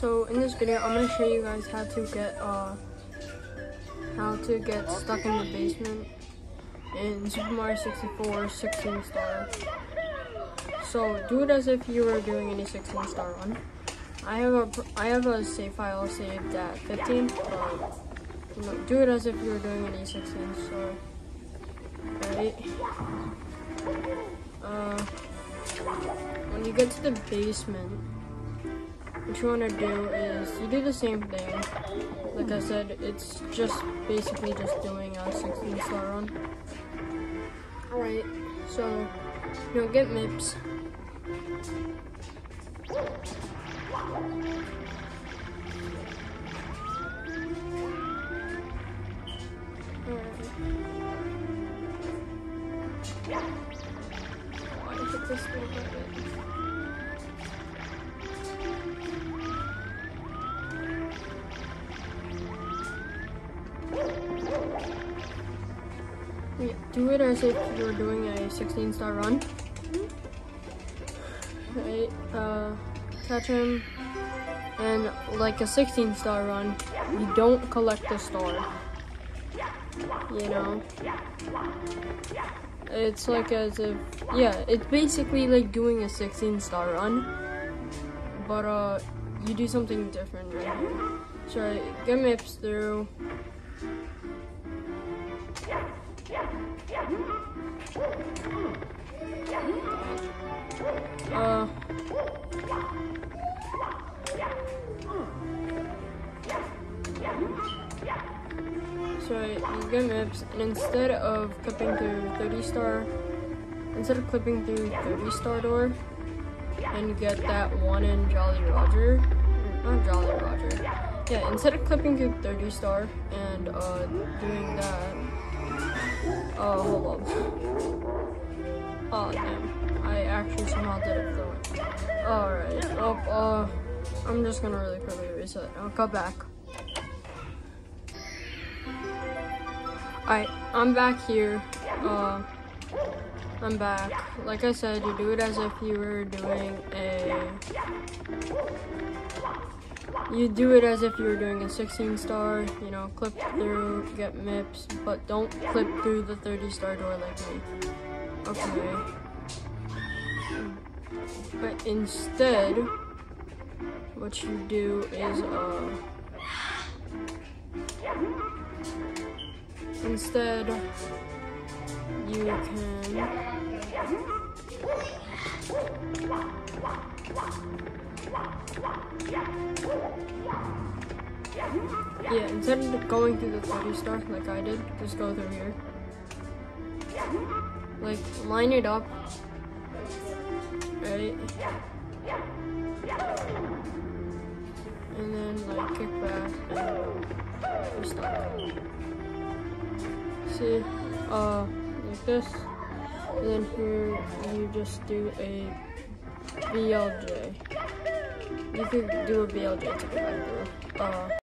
So in this video, I'm gonna show you guys how to get uh how to get stuck in the basement in Super Mario 64 16 star. So do it as if you were doing any 16 star run. I have a I have a save file saved at 15, but you know, do it as if you were doing any 16 star. Uh, when you get to the basement, what you want to do is you do the same thing. Like I said, it's just basically just doing a 16 star run. Alright, so you know, get MIPS. This little? Do it as if you're doing a 16 star run. Right, uh, catch him, and like a 16 star run, you don't collect the star. You know? It's like as if, yeah, it's basically like doing a 16 star run, but uh, you do something different right. So get MIPS through. Uh, so get MIPS, and instead of clipping through 30 star, instead of clipping through 30 star door, and get that one in Jolly Roger, not Jolly Roger, yeah, instead of clipping through 30 star and uh, doing that, oh, hold up. Oh, damn. I actually somehow did it fluent. Alright. Oh, uh, I'm just gonna really quickly reset. I'll cut back. Alright, I'm back here. Uh, I'm back. Like I said, you do it as if you were doing a... You do it as if you were doing a 16 star, you know, clip through, get MIPS, but don't clip through the 30 star door like me. Okay. But instead, what you do is, uh, instead, you can, yeah, instead of going through the 30 star like I did, just go through here. Like, line it up. Right? And then, like, kick back and stuck. See? Uh, like this. And then here, you just do a BLJ. You could do a BLJ to get back through. Uh,